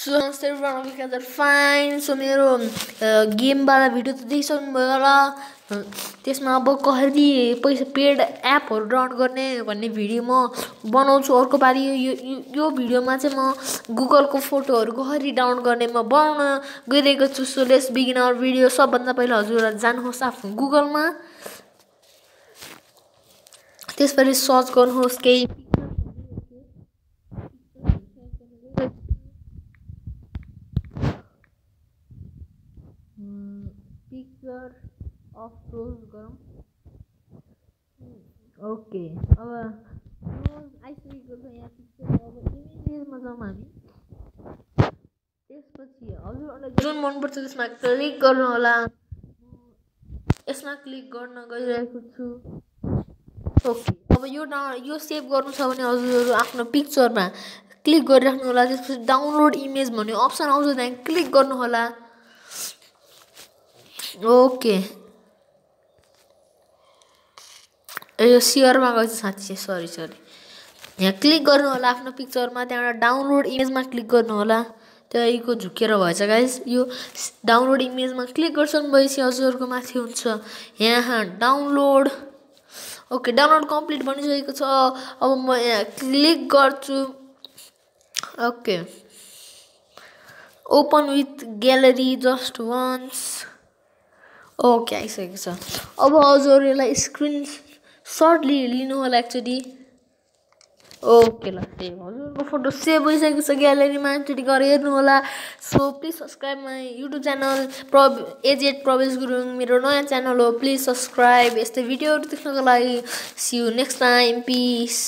So नमस्ते fine so मेरो गेमवाला video त देखिसक्नुभयो होला त्यसमा अब कसरी पैसा पेड एपहरू डाउनलोड गर्ने भन्ने भिडियो म बनाउँछु अर्को पालि यो यो भिडियोमा चाहिँ म गुगलको फोटोहरू कसरी डाउनलोड गर्ने म बनाउन गइरहेको छु so let's begin our video सबभन्दा पहिला हजुरहरू जानुहोस् आफ्नो गुगलमा त्यसपछि सर्च गर्नुहोस् केही पिक्चर अफ क्लोज गरौँ ओके अब आइसकेको छ यहाँ पिक्चर अब इमेजेसमा जाउँ हामी त्यसपछि हजुरहरूलाई जुन मनपर्छ त्यसमा क्लिक गर्नु होला यसमा क्लिक गर्न गइरहेको छु ओके अब यो यो सेभ गर्नु छ भने हजुरहरू आफ्नो पिक्चरमा क्लिक गरिराख्नु होला। त्यसपछि डाउनलोड इमेज भन्ने अप्सन आउँछ त्यहाँ क्लिक गर्नु होला। ओके यो सेयरमा गएछ साँच्ची सरी सरी यहाँ क्लिक गर्नु होला आफ्नो पिक्चरमा त्यहाँबाट डाउनलोड इमेजमा क्लिक गर्नु होला त्यहीँको झुकेर भएछ गाइस यो डाउनलोड इमेजमा क्लिक गर्छन् भएपछि हजुरहरूको माथि हुन्छ यहाँ डाउनलोड ओके डाउनलोड कम्प्लिट भनिसकेको छ अब म यहाँ क्लिक गर्छु okay open with gallery just once okay आइसकेको छ। अब हजुरहरूलाई स्क्रिन सर्टली लिनु होला एक्चुली ओके ल सेभ हजुरको फोटो सेभ भइसकेको छ ग्यालेरीमा एकचोटि गएर हेर्नु होला। So please subscribe my YouTube channel प्र एजेड प्रवेश गुरुङ मेरो नयाँ च्यानल हो। प्लिज सब्सक्राइब यस्तै भिडियोहरू देख्नको लागि। See you next time piece